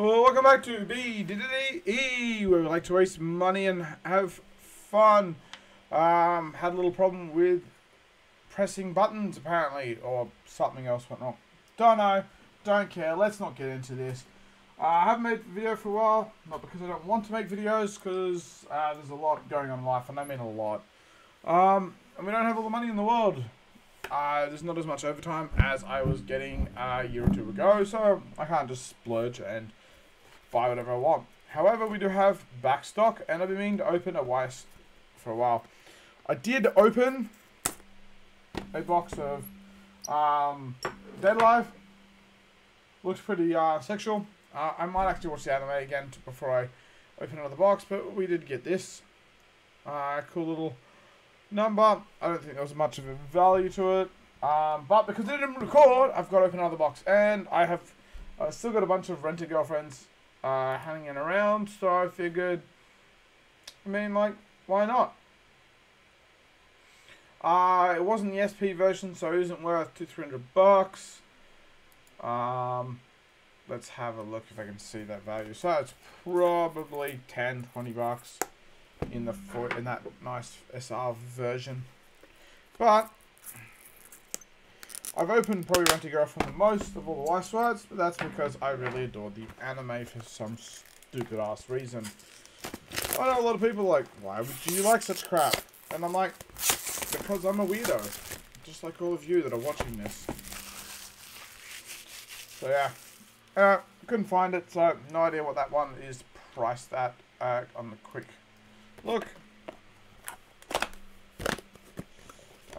Well, welcome back to BDDE, where we like to waste money and have fun. Um, had a little problem with pressing buttons, apparently, or something else went wrong. Don't know, don't care, let's not get into this. Uh, I haven't made a video for a while, not because I don't want to make videos, because uh, there's a lot going on in life, and I mean a lot. Um, and we don't have all the money in the world. Uh, there's not as much overtime as I was getting a year or two ago, so I can't just splurge and buy whatever I want. However, we do have back stock, and I've been meaning to open a Weiss for a while. I did open a box of um, Date A Live. Looks pretty uh, sexual. Uh, I might actually watch the anime again before I open another box, but we did get this. Uh, cool little number. I don't think there was much of a value to it. Um, but because it didn't record, I've got to open another box. And I have uh, still got a bunch of rented girlfriends uh, hanging around. So I figured, I mean, like, why not? Uh, it wasn't the SP version, so it isn't worth two, three hundred bucks. Um, let's have a look if I can see that value. So it's probably 10, 20 bucks in the in that nice SR version. But I've opened probably Rent a Girlfriend the most of all the Weiss Schwarz, but that's because I really adore the anime for some stupid ass reason. I know a lot of people like, why would you like such crap? And I'm like, because I'm a weirdo. Just like all of you that are watching this. So yeah. Uh, couldn't find it, so no idea what that one is priced at uh, on the quick look.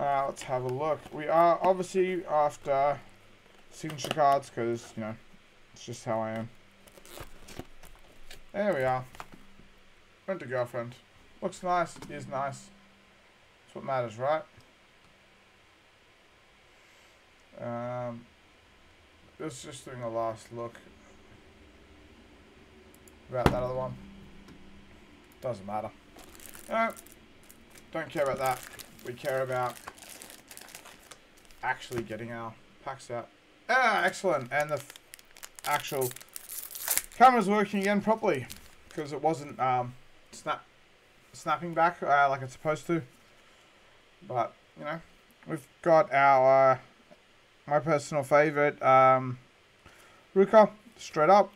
Uh, let's have a look. We are obviously after signature cards because, you know, it's just how I am. There we are. Went to girlfriend. Looks nice. Is nice. That's what matters, right? Um, let's just doing a last look about that other one. Doesn't matter. No, don't care about that. We care about actually getting our packs out. Ah, excellent. And the actual camera's working again properly because it wasn't um, snap snapping back uh, like it's supposed to. But, you know, we've got our, uh, my personal favorite, um, Ruka, straight up.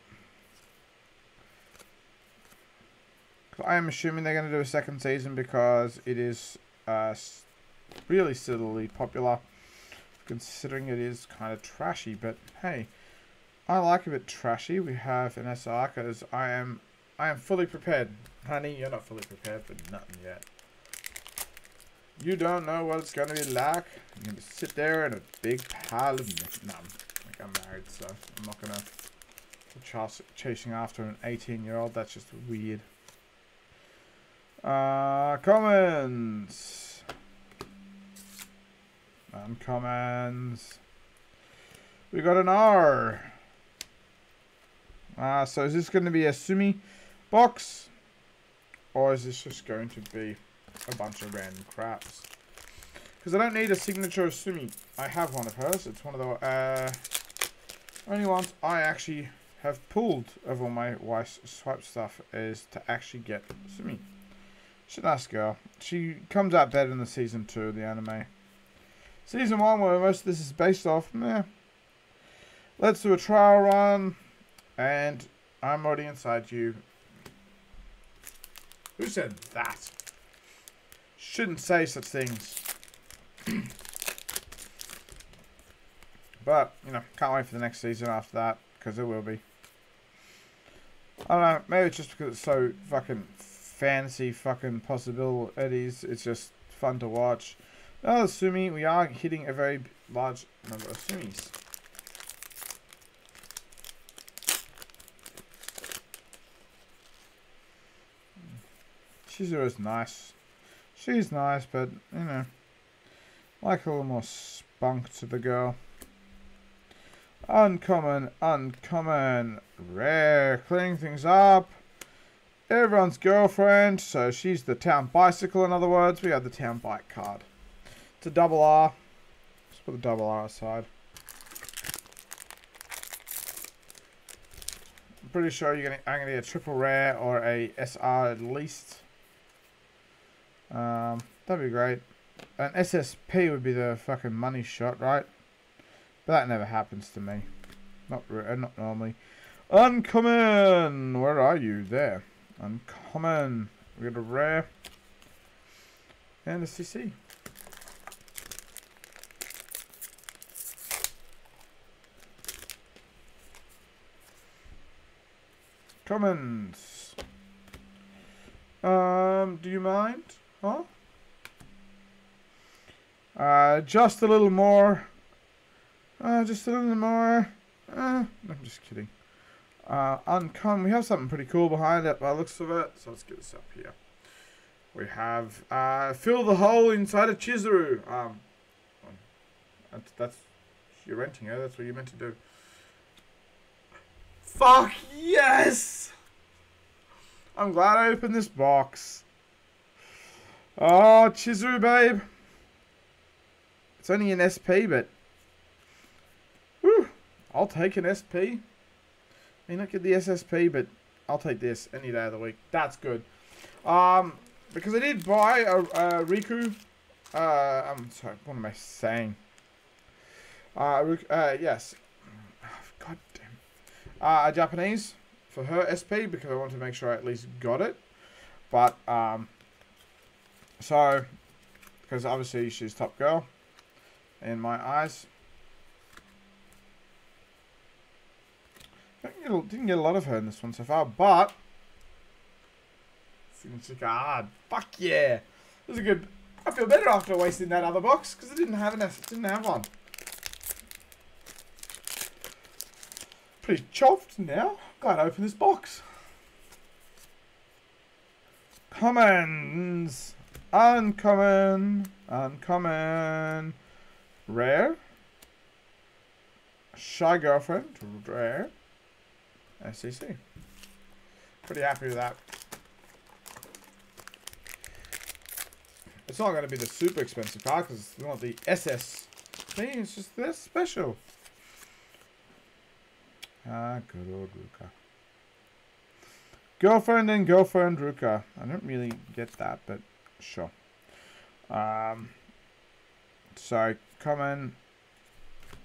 I am assuming they're going to do a second season because it is uh, really steadily popular, considering it is kind of trashy. But hey, I like a bit trashy. We have an SR because I am I am fully prepared. Honey, you're not fully prepared for nothing yet. You don't know what it's going to be like. Going to sit there in a big pile of... No, like I'm married, so I'm not going to... Chasing after an 18-year-old, that's just weird. Uh, comments. Uncommons. We got an R. Uh, so is this going to be a Sumi box? Or is this just going to be a bunch of random craps? Because I don't need a signature Sumi. I have one of hers. It's one of the uh, only ones I actually have pulled of all my Weiss Schwarz stuff is to actually get Sumi. She's a nice girl. She comes out better in the season two of the anime. Season one, where most of this is based off, meh. Let's do a trial run. And I'm already inside you. Who said that? Shouldn't say such things. but, you know, can't wait for the next season after that. Because there will be. I don't know. Maybe it's just because it's so fucking fancy fucking possibilities. It's just fun to watch. Oh, Sumi, we are hitting a very large number of Sumis. Chizuru nice. She's nice, but, you know, like a little more spunk to the girl. Uncommon, uncommon, rare, cleaning things up everyone's girlfriend, so she's the town bicycle in other words. We have the town bike card. It's a double R. Let's put the double R aside. I'm pretty sure you're gonna I'm gonna get a triple rare or a SR at least. Um, that'd be great. An SSP would be the fucking money shot, right? But that never happens to me. Not uh, not normally. Uncommon! Where are you? There. Uncommon. We got a rare. And a CC. Commons. Um, do you mind? Huh? Uh, just a little more. Uh, just a little more. Uh, I'm just kidding. Uh, uncommon. We have something pretty cool behind it by looks of it. So let's get this up here. We have uh, fill the hole inside of Chizuru. Um, that's, that's you're renting her. That's what you're meant to do. Fuck yes! I'm glad I opened this box. Oh, Chizuru, babe. It's only an SP, but... Whew, I'll take an SP. May not get the SSP, but I'll take this any day of the week. That's good. Um, because I did buy a, a Riku. Uh, I'm sorry, what am I saying? Uh, uh yes. Uh, a Japanese for her SP because I wanted to make sure I at least got it. But, um, so, because obviously she's top girl in my eyes. Didn't get, a, didn't get a lot of her in this one so far, but signature card. Fuck yeah! This is a good. I feel better after wasting that other box because I didn't have an. Didn't have one. Pretty chuffed now. I open this box. Commons. Uncommon. Uncommon. Rare. Shy girlfriend. Rare. SCC. Pretty happy with that. It's not going to be the super expensive card because it's not the SS thing. It's just this special. Ah, good old Ruka. Girlfriend and girlfriend Ruka. I don't really get that, but sure. Um, so, common,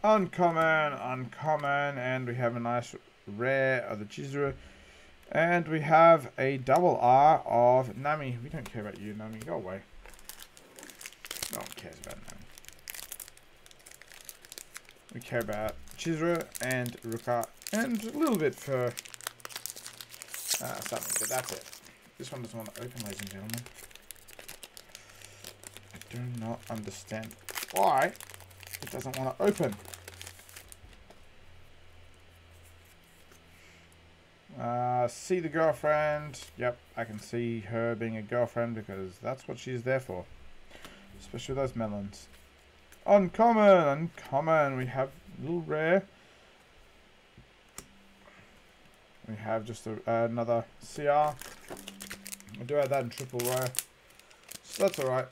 uncommon, uncommon, and we have a nice rare of the Chizuru. And we have a double R of Nami. We don't care about you, Nami. Go away. No one cares about Nami. We care about Chizuru and Ruka and a little bit for uh, something, but that's it. This one doesn't want to open, ladies and gentlemen. I do not understand why it doesn't want to open. Uh, see the girlfriend. Yep, I can see her being a girlfriend because that's what she's there for. Especially those melons. Uncommon, uncommon. We have a little rare. We have just a, uh, another CR. We do have that in triple rare. So that's alright.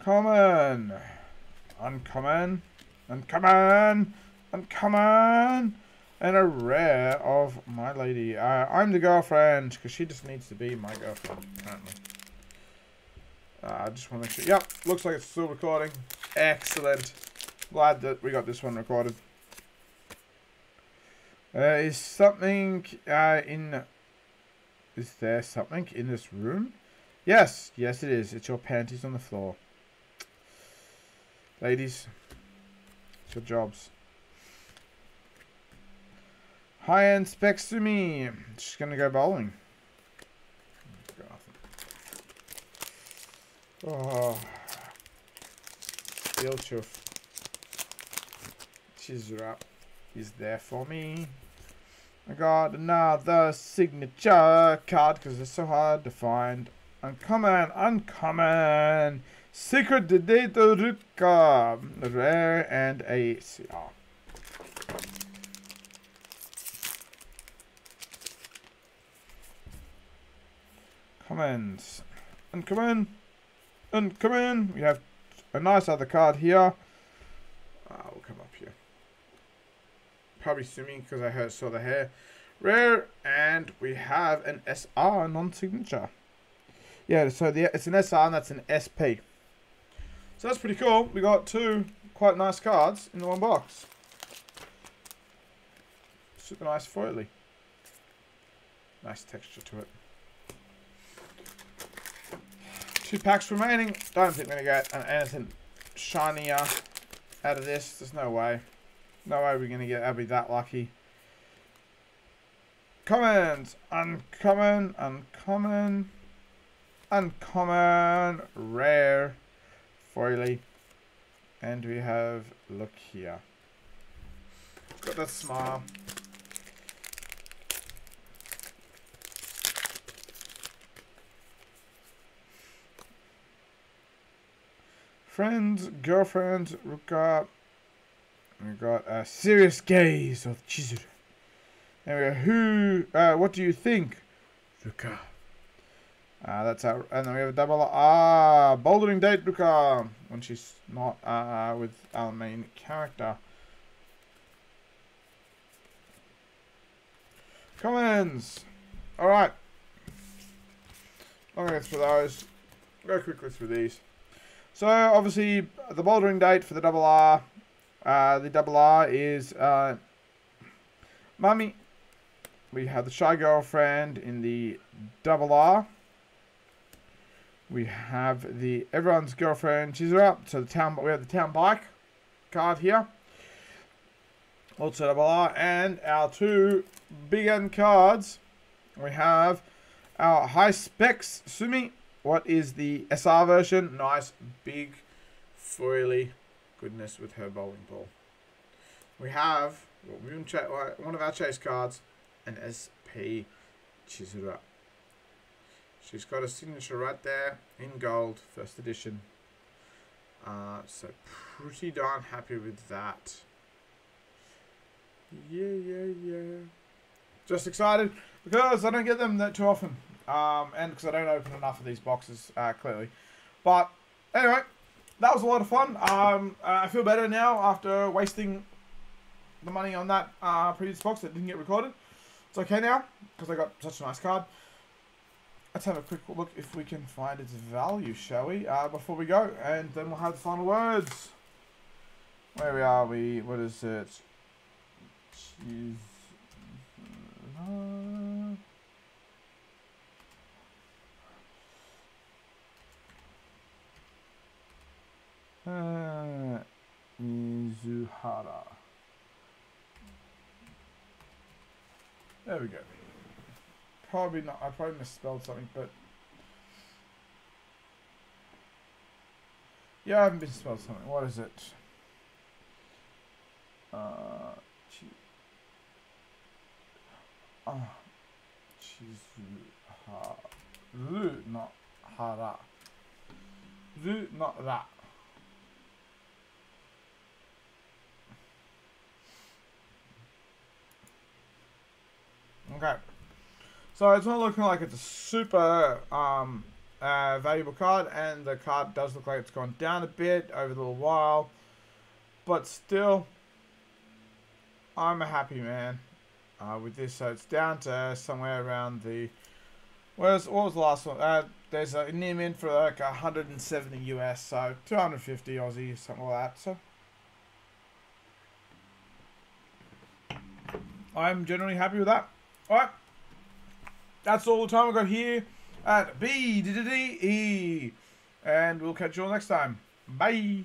Common. Uncommon. Uncommon. Uncommon. And a rare of my lady. Uh, I'm the girlfriend because she just needs to be my girlfriend, apparently. Uh, I just want to make sure. Yep, looks like it's still recording. Excellent. Glad that we got this one recorded. Uh, is something uh, in... Is there something in this room? Yes, yes it is. It's your panties on the floor. Ladies, it's your jobs. High-end specs to me. Just gonna go bowling. Oh. Ilchuf. Chizura is there for me. I got another signature card because it's so hard to find. Uncommon, uncommon. Secret Data Ruka. Rare and a CR. Comments. Uncommon. Uncommon. We have a nice other card here. Uh, we'll come up here. Probably Sumi because I heard saw the hair. Rare, and we have an SR non-signature. Yeah, so the it's an SR and that's an SP. So that's pretty cool. We got two quite nice cards in the one box. Super nice foily. Nice texture to it. Two packs remaining. Don't think we're going to get an anything shinier out of this. There's no way. No way we're going to get be that lucky. Commons. Uncommon. Uncommon. Uncommon. Rare. Foily. And we have, look here. Got that smile. Friends, girlfriends, Ruka. We got a serious gaze of Chizuru. And we go, who, uh, what do you think? Ruka. Uh, that's our, and then we have a double, ah, bouldering date Ruka. When she's not, uh, with our main character. Comments. Alright. I'm going to go through those. Go quickly through these. So obviously the bouldering date for the double R, uh, the double R is uh, Mami. We have the shy girlfriend in the double R. We have the everyone's girlfriend She's up. So the town we have the town bike card here. Also double R and our two big end cards. We have our high specs Sumi what is the SR version? Nice, big, foily goodness with her bowling ball. We have one of our chase cards, an SP Chizuru. She's got a signature right there in gold, first edition. Uh, so pretty darn happy with that. Yeah, yeah, yeah. Just excited because I don't get them that too often. Um, and because I don't open enough of these boxes, uh, clearly. But anyway, that was a lot of fun. Um, uh, I feel better now after wasting the money on that uh, previous box that didn't get recorded. It's okay now because I got such a nice card. Let's have a quick look if we can find its value, shall we? Uh, before we go, and then we'll have the final words. Where are we? What is it? Jeez. Uh, Uh, Mizuhara. There we go. Probably not. I probably misspelled something, but yeah, I haven't misspelled something. What is it? Uh, chi uh, Chizuharu, not hara. Ru, not that. Okay. So it's not looking like it's a super um, uh, valuable card, and the card does look like it's gone down a bit over the little while. But still, I'm a happy man uh, with this. So it's down to somewhere around the... Where's, what was the last one? Uh, there's a near mint for like 170 US, so 250 Aussie, something like that. So I'm generally happy with that. Alright. That's all the time we've got here at B D D E. And we'll catch you all next time. Bye.